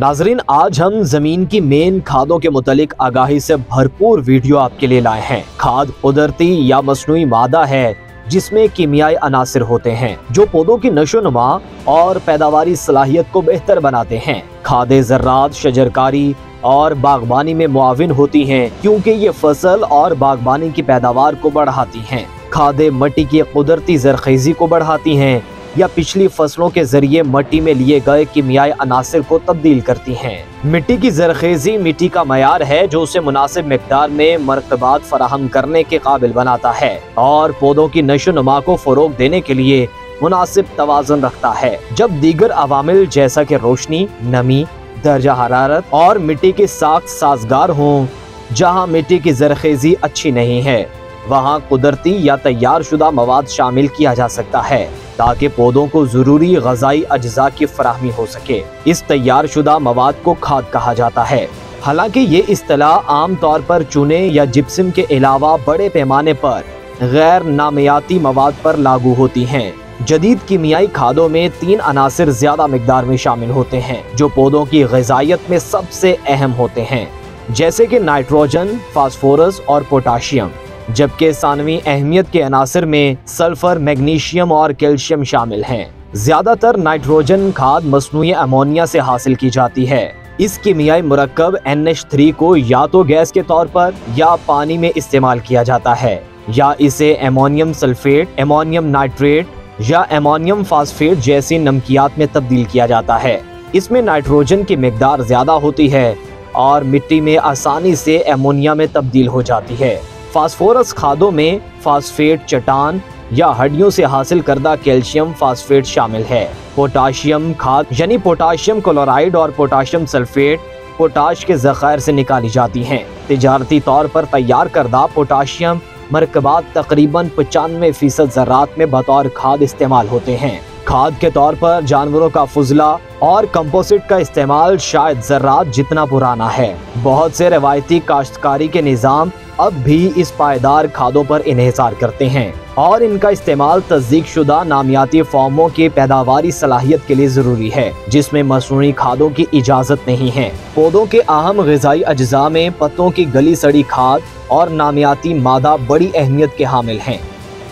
नाजरीन, आज हम ज़मीन की मेन खादों के मुतालिक आगाही से भरपूर वीडियो आपके लिए लाए हैं। खाद कुदरती या मसनू मादा है, जिसमें कीमियाई अनासर होते हैं, जो पौधों की नशो नुमा और पैदावारी सलाहियत को बेहतर बनाते हैं। खादे जर्रात, शजरकारी और बागबानी में मुआविन होती हैं, क्योंकि ये फ़सल और बागबानी की पैदावार को बढ़ाती हैं। खादे मट्टी की कुदरती जरखेजी को बढ़ाती हैं या पिछली फ़सलों के ज़रिए मिट्टी में लिए गए कीमियाई अनासर को तब्दील करती हैं। मिट्टी की जरखेजी मिट्टी का मैार है जो उसे मुनासिब मकदार में मरतबात फराहम करने के काबिल बनाता है और पौधों की नशो नुमा को फरोग देने के लिए मुनासिब तोज़न रखता है। जब दीगर अवामिल जैसा कि रोशनी, नमी, दर्जा हरारत और मिट्टी की साख साजगार हों, जहाँ मिट्टी की जरखेजी अच्छी नहीं है, वहाँ कुदरती या तैयार शुदा मवाद शामिल किया जा सकता है। ताकि पौधों को ज़रूरी गजाई अज्जा की फराहमी हो सके। इस तैयार शुदा मवाद को खाद कहा जाता है। हालाँकि ये असलाह आम तौर पर चुने या जिप्सम के अलावा बड़े पैमाने पर गैर नामियाती मवाद पर लागू होती हैं। जदीद कीमियाई खादों में तीन अनासर ज़्यादा मकदार में शामिल होते हैं, जो पौधों की गजाइत में सबसे अहम होते हैं। जैसे कि नाइट्रोजन, फास्फोरस और पोटाशियम। जबकि सानवी अहमियत के अनासर में सल्फ़र, मैग्नीशियम और कैल्शियम शामिल हैं। ज़्यादातर नाइट्रोजन खाद मसनू अमोनिया से हासिल की जाती है। इस कीमियाई मरकब एन एच थ्री को या तो गैस के तौर पर या पानी में इस्तेमाल किया जाता है, या इसे एमोनियम सल्फेट, एमोनियम नाइट्रेट या एमोनियम फास्फेट जैसी नमकियात में तब्दील किया जाता है। इसमें नाइट्रोजन की मकदार ज़्यादा होती है और मिट्टी में आसानी से एमोनिया में तब्दील हो जाती है। फास्फोरस खादों में फास्फेट चटान या हड्डियों से हासिल करदा कैल्शियम फास्फेट शामिल है। पोटाशियम खाद, यानी पोटाशियम क्लोराइड और पोटाशियम सल्फेट, पोटाश के जखायर से निकाली जाती हैं। तजारती तौर पर तैयार करदा पोटाशियम मरकबात तकरीबन पचानवे फ़ीसद ज़रात में बतौर खाद इस्तेमाल होते हैं। खाद के तौर पर जानवरों का फजला और कंपोजिट का इस्तेमाल शायद जर्रात जितना पुराना है। बहुत से रवायती काश्तकारी के निज़ाम अब भी इस पायदार खादों पर इन्हेसार करते हैं और इनका इस्तेमाल तस्दीक शुदा नामियाती फॉर्मों की पैदावारी सलाहियत के लिए ज़रूरी है, जिसमें मसनू खादों की इजाज़त नहीं है। पौधों के अहम गजाई अज्जा में पत्तों की गली सड़ी खाद और नामियाती मादा बड़ी अहमियत के हामिल हैं।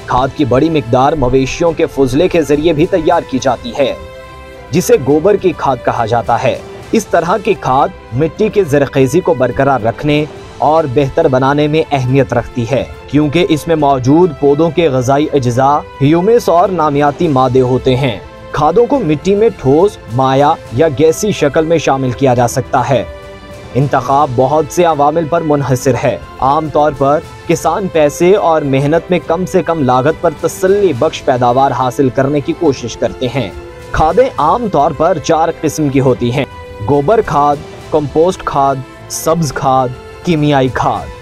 खाद की बड़ी मकदार मवेशियों के फजले के ज़रिए भी तैयार की जाती है, जिसे गोबर की खाद कहा जाता है। इस तरह की खाद मिट्टी के जरखेजी को बरकरार रखने और बेहतर बनाने में अहमियत रखती है, क्योंकि इसमें मौजूद पौधों के गजाई अज्जा, ह्यूमिस और नामियाती मादे होते हैं। खादों को मिट्टी में ठोस, माया या गैसी शक्ल में शामिल किया जा सकता है। इंतखाब बहुत से अवामिल पर मुनहसर है। आम तौर पर किसान पैसे और मेहनत में कम से कम लागत पर तसल्ली बख्श पैदावार हासिल करने की कोशिश करते हैं। खादें आम तौर पर चार किस्म की होती हैं। गोबर खाद, कंपोस्ट खाद, सब्ज खाद कीमियाई खाद